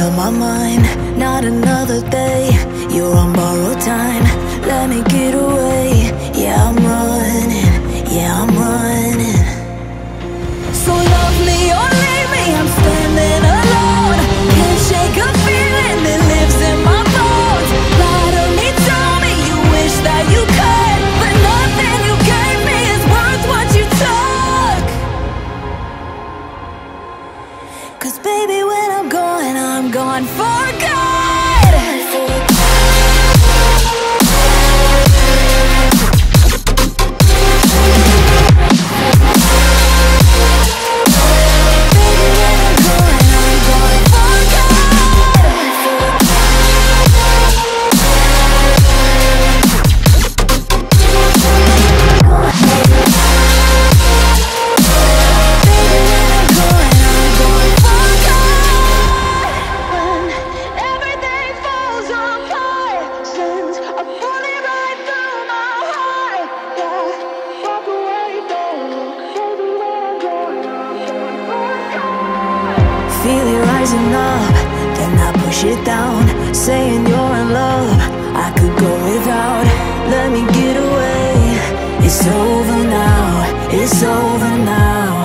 on my mind, not another day. You're on borrowed time, let me get away. Cause baby, when I'm gone, I'm gone for good. rising up. Then I push it down? Saying you're in love. I could go without. Let me get away. It's over now. It's over now.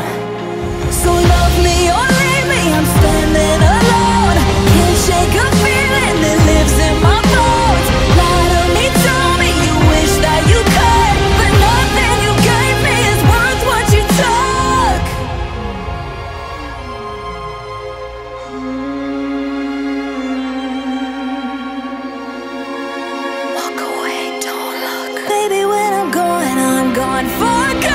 for good.